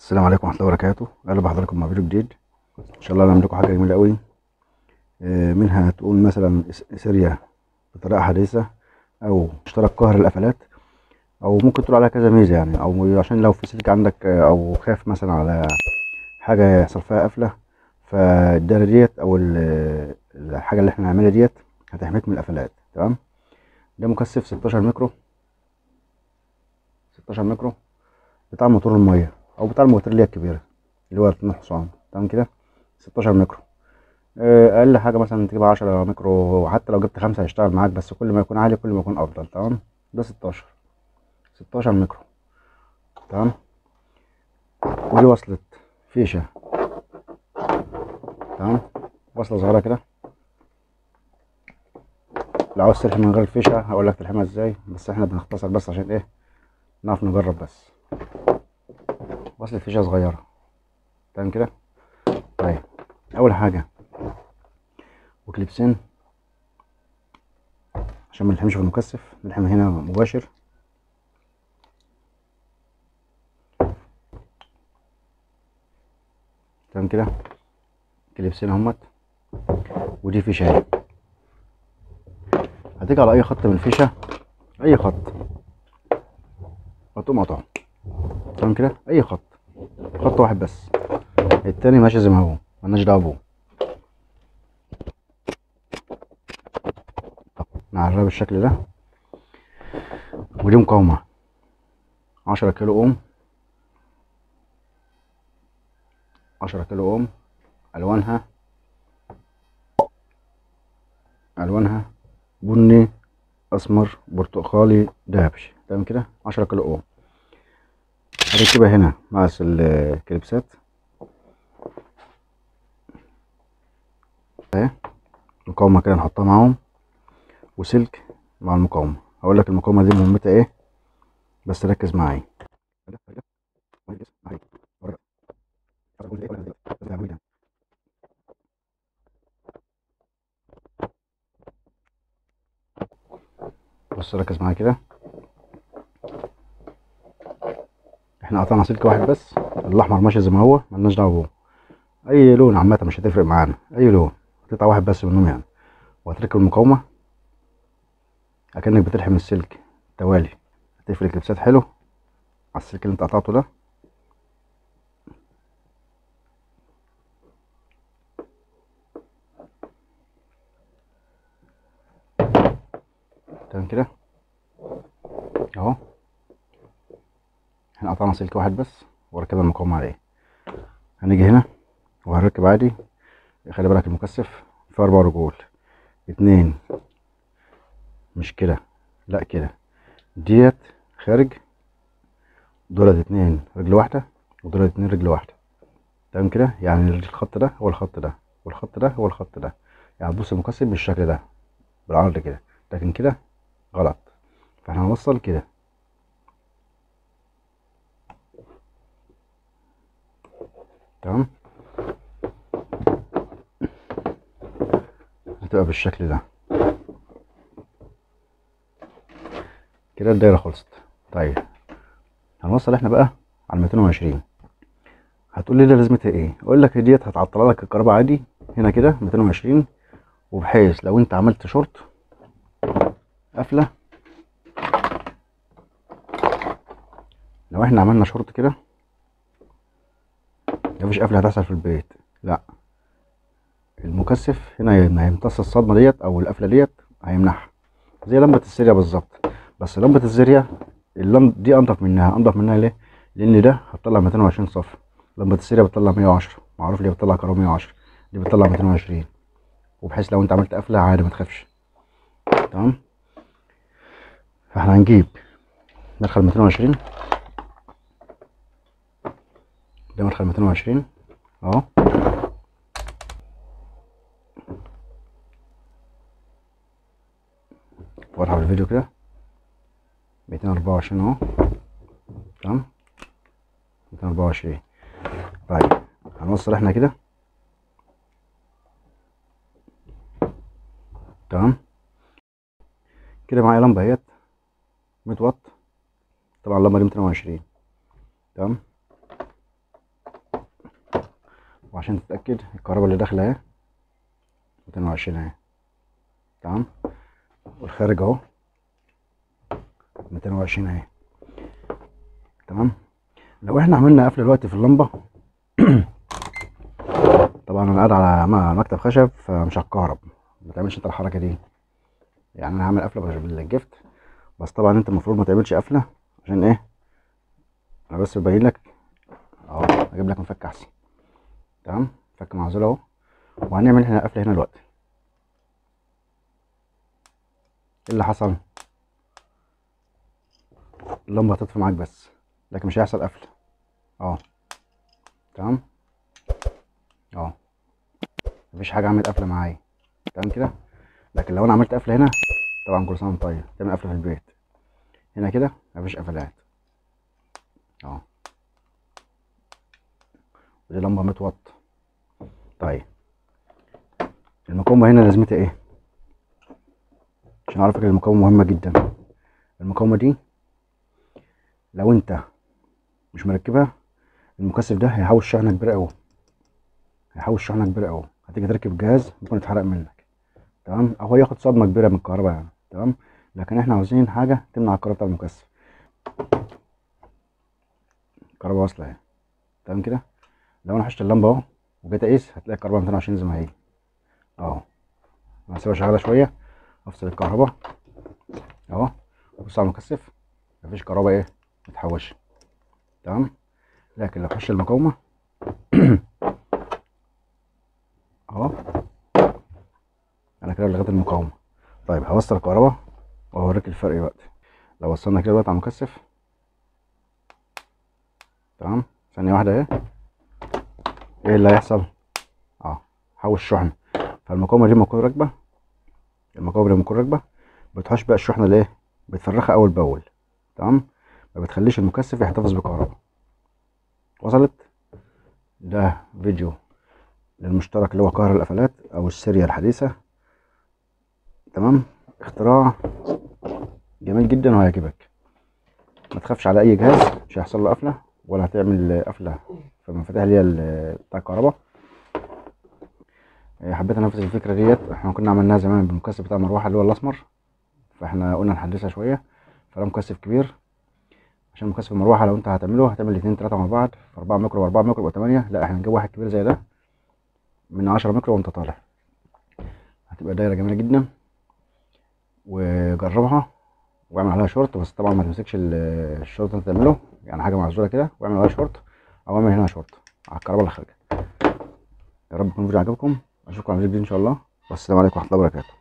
السلام عليكم ورحمة الله وبركاته. أهلا بحضراتكم مع فيديو جديد. إن شاء الله هنعمل لكم حاجة جميلة أوي. آه، ممكن تقول مثلا سيريا بطريقة حديثة أو اشتراك قهر القفلات أو ممكن تقول عليها كذا ميزة يعني. أو عشان لو في سلك عندك آه، أو خايف مثلا على حاجة يحصل فيها قفلة فالدايرة ديت أو ال- الحاجة اللي إحنا هنعملها ديت هتحميك من القفلات تمام؟ ده مكثف 16 ميكرو. 16 ميكرو. بتاع موتور المية. أو بتاع الموتور اللي هي الكبيرة اللي هو 2 حصان تمام كده؟ 16 ميكرو. آه، أقل حاجة مثلا تجيب 10 ميكرو وحتى لو جبت خمسة هيشتغل معاك بس كل ما يكون عالي كل ما يكون أفضل تمام؟ ده 16 16 ميكرو تمام؟ ودي وصلة فيشة تمام؟ وصلة صغيرة كده. لو عاوز تلحم من غير الفيشة هقول لك تلحمها إزاي بس إحنا بنختصر بس عشان إيه؟ نعرف نجرب بس. وصلة فيشة صغيرة. تمام كده؟ طيب أول حاجة وكليبسين عشان ما نلحمش في المكثف نلحم هنا مباشر. تمام كده؟ كليبسين اهمت ودي فيشة اهي. هتيجي على أي خط من الفيشة أي خط. هتقوم قاطعه. تمام كده؟ أي خط. خط واحد بس. التاني ماشي زي ما هو ملناش دعوة بيه نعربها بالشكل ده. ودي مقاومة عشرة كيلو اوم. عشرة كيلو اوم. ألوانها. ألوانها. بني أسمر برتقالي دهبش. تمام كده؟ عشرة كيلو اوم. هركبها هنا مع الكليبسات اهي مقاومة كده نحطها معاهم. وسلك مع المقاومة. هقول لك المقاومة دي مهمتها إيه؟ بس ركز معايا. بص ركز معايا كده. إحنا قطعنا سلك واحد بس الأحمر ماشي زي ما هو ملناش دعوة بيه أي لون عامة مش هتفرق معانا أي لون. قطع واحد بس منهم يعني. وهتركب المقاومة. أكنك بتلحم السلك. توالي. هتقفل الكليبسات حلو. على السلك اللي أنت قطعته ده. تمام كده اهو إحنا قطعنا سلك واحد بس وركبنا المقاومة عليه. هنيجي هنا وهنركب عادي. خلي بالك المكثف فيه أربع رجول. اتنين مش كده. لا كده. ديت خارج دولت اتنين رجل واحدة ودولت اتنين رجل واحدة. تمام كده؟ يعني الخط ده هو الخط ده والخط ده هو الخط ده. يعني تبص المكثف بالشكل ده بالعرض كده. لكن كده غلط. فاحنا هنوصل كده. تمام؟ هتبقى بالشكل ده. كده الدايرة خلصت. طيب هنوصل إحنا بقى على 220 هتقول لي لازمتها إيه؟ أقول لك ديت هتعطل لك الكهرباء عادي هنا كده 220 وبحيث لو انت عملت شورت قفله لو إحنا عملنا شورت كده مفيش قفله هتحصل في البيت. لا. المكثف هنا هيم- هيمتص الصدمة ديت أو القفلة ديت هيمنعها زي لمبة السيريا بالظبط. بس لمبة السيريا اللمب دي أنضف منها. أنضف منها ليه؟ لأن ده هتطلع 220 صافي لمبة السيريا بتطلع 110 معروف ليه بتطلع كهرباء 110 دي بتطلع 220 وبحيث لو أنت عملت قفلة عادي ما تخافش. تمام؟ فاحنا هنجيب. مدخل 220 ده مدخل 220 أهو. واضحة في الفيديو كده. 224 أهو. تمام. 224 طيب هنوصل إحنا كده. تمام. كده معايا لمبة اهيت. 100 واط. طبعا اللمبة دي 220 تمام. وعشان تتأكد الكهرباء اللي داخلة اهي. 220 اهي. تمام؟ والخارج اهو. 220 اهي. تمام؟ لو إحنا عملنا قفله دلوقتي في اللمبة طبعا أنا قاعد على مكتب خشب فمش هتكهرب ما تعملش انت الحركة دي. يعني أنا هعمل قفلة بالجفت. بس طبعا أنت المفروض ما تعملش قفلة عشان إيه؟ أنا بس ببين لك. أهو أجيب لك مفك أحسن. تمام؟ فك معزول اهو. وهنعمل هنا قفله هنا دلوقتي. إيه اللي حصل؟ اللمبة هتطفي معاك بس لكن مش هيحصل قفله آه. تمام؟ آه. مفيش حاجة عملت قفله معايا. تمام كده؟ لكن لو أنا عملت قفله هنا طبعا كل سنة وأنت طيب. تعمل قفله في البيت. هنا كده؟ مفيش قفلات. آه. ودي لمبه 100 واط طيب. المقاومة هنا لازمتها إيه؟ عشان اعرفك المقاومة مهمة جدا. المقاومة دي لو أنت مش مركبها المكثف ده هيحوش شحنة كبيرة قوي هيحوش شحنة كبيرة قوي هتيجي تركب جهاز ممكن يتحرق منك. تمام؟ أو ياخد صدمة كبيرة من الكهرباء يعني. تمام؟ لكن إحنا عاوزين حاجة تمنع الكهرباء بتاع المكثف. الكهرباء واصلة أهي. تمام كده؟ لو أنا حشت اللمبة اهو وجيت اقيس هتلاقي الكهرباء 220 زي ما هي. اهو. هسيبها شغالة شوية افصل الكهرباء. اهو. بص على المكثف مفيش كهرباء إيه متحوشه تمام؟ لكن لو حش المقاومة اهو. أنا كده لغيت المقاومة. طيب هوصل الكهرباء وهوريك الفرق دلوقتي. لو وصلنا كده دلوقتي على المكثف. تمام؟ ثانية واحدة اهي. إيه اللي هيحصل؟ آه حوش الشحنه فالمقاومة دي تكون راكبة المقاومة دي تكون راكبة بتحوش بقى الشحنه اللي إيه بتفرغها أول بأول. تمام؟ ما بتخليش المكثف يحتفظ بالكهرباء وصلت؟ ده فيديو للمشترك اللي هو قهر القفلات أو السيريا الحديثة. تمام؟ اختراع جميل جدا وهيعجبك. ما تخافش على أي جهاز مش هيحصل له قفلة ولا هتعمل قفلة. المفاتيح اللي هي بتاع الكهرباء. إيه، حبيت انفذ الفكرة ديت. إحنا كنا عملناها زمان بالمكثف بتاع المروحة اللي هو الأسمر. فإحنا قلنا نحدثها شوية. فده مكثف كبير. عشان مكثف المروحة لو أنت هتعمله هتعمل اتنين تلاتة مع بعض. في 4 ميكرو و4 ميكرو يبقى 8 لا إحنا هنجيب واحد كبير زي ده. من 10 ميكرو وأنت طالع. هتبقى دايرة جميلة جدا. وجربها. واعمل عليها شورت. بس طبعا ما تمسكش ال- الشورت أنت تعمله. يعني حاجة معزولة كده. واعمل عليها شورت. أو اعمل هنا شورت على الكهرباء اللي خارجة. يا رب يكون الفيديو عجبكم. أشوفكم على فيديو جديد إن شاء الله. والسلام عليكم ورحمة الله وبركاته.